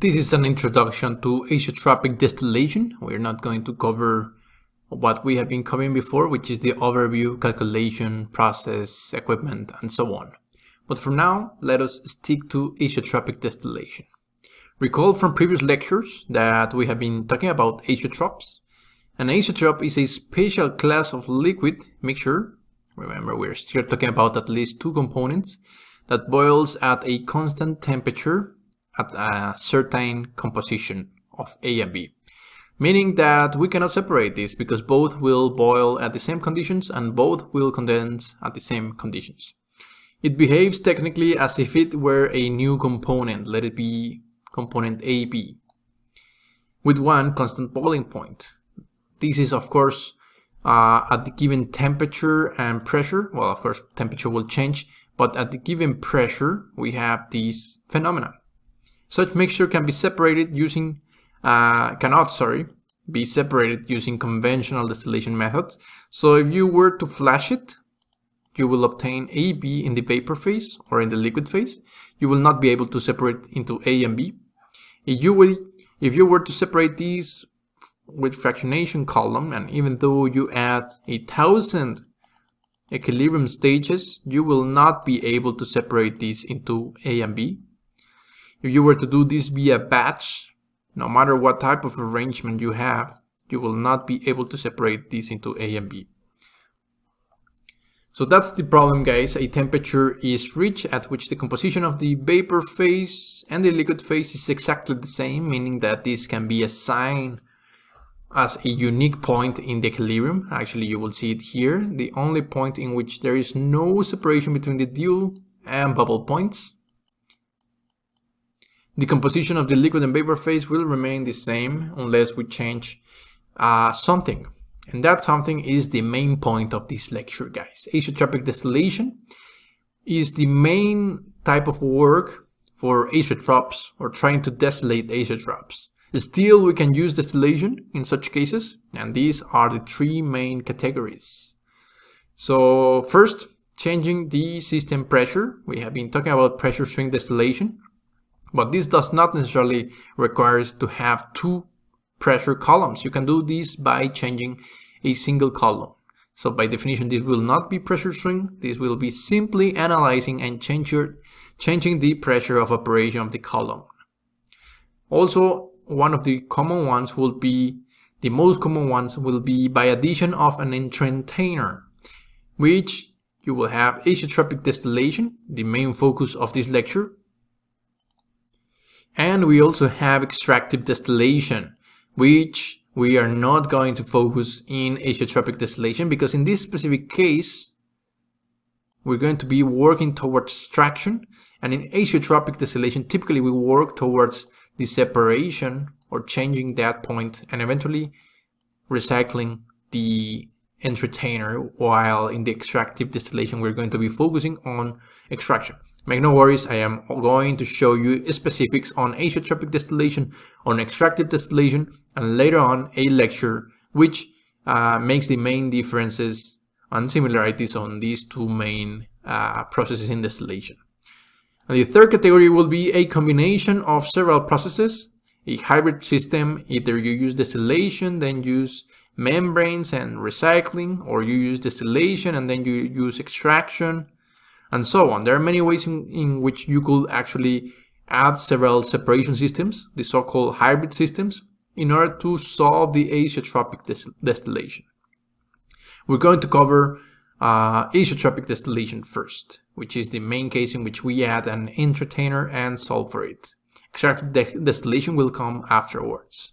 This is an introduction to azeotropic distillation. We're not going to cover what we have been covering before, which is the overview, calculation, process, equipment, and so on. But for now, let us stick to azeotropic distillation. Recall from previous lectures that we have been talking about azeotropes. An azeotrope is a special class of liquid mixture. Remember, we're still talking about at least two components that boils at a constant temperature at a certain composition of A and B. Meaning that we cannot separate these because both will boil at the same conditions and both will condense at the same conditions. It behaves technically as if it were a new component, let it be component AB, with one constant boiling point. This is of course uh, at the given temperature and pressure. Well, of course, temperature will change, but at the given pressure, we have these phenomena. Such mixture can be separated using, uh, cannot, sorry, be separated using conventional distillation methods. So if you were to flash it, you will obtain AB in the vapor phase or in the liquid phase. You will not be able to separate into A and B. If you will, if you were to separate these with fractionation column, and even though you add a thousand equilibrium stages, you will not be able to separate these into A and B. If you were to do this via batch, no matter what type of arrangement you have, you will not be able to separate these into A and B. So that's the problem guys, a temperature is reached at which the composition of the vapor phase and the liquid phase is exactly the same, meaning that this can be assigned as a unique point in the equilibrium. Actually, you will see it here, the only point in which there is no separation between the dew and bubble points. The composition of the liquid and vapor phase will remain the same unless we change uh, something. And that something is the main point of this lecture, guys. Azeotropic distillation is the main type of work for azeotropes or trying to distillate azeotropes. Still, we can use distillation in such cases, and these are the three main categories. So first, changing the system pressure. We have been talking about pressure swing distillation, but this does not necessarily require us to have two pressure columns. You can do this by changing a single column. So by definition, this will not be pressure swing. This will be simply analyzing and change your, changing the pressure of operation of the column. Also, one of the common ones will be, the most common ones will be by addition of an entrainer, which you will have azeotropic distillation, the main focus of this lecture. And we also have extractive distillation, which we are not going to focus in azeotropic distillation because in this specific case, we're going to be working towards extraction. And in azeotropic distillation, typically we work towards the separation or changing that point and eventually recycling the entrainer while in the extractive distillation we're going to be focusing on extraction. Make no worries, I am going to show you specifics on azeotropic distillation, on extractive distillation, and later on a lecture which uh, makes the main differences and similarities on these two main uh, processes in distillation. And the third category will be a combination of several processes, a hybrid system, either you use distillation, then use membranes and recycling, or you use distillation and then you use extraction, and so on. There are many ways in, in which you could actually add several separation systems, the so-called hybrid systems, in order to solve the azeotropic distillation. We're going to cover uh, azeotropic distillation first, which is the main case in which we add an entrainer and sulfurate. Extractive distillation will come afterwards.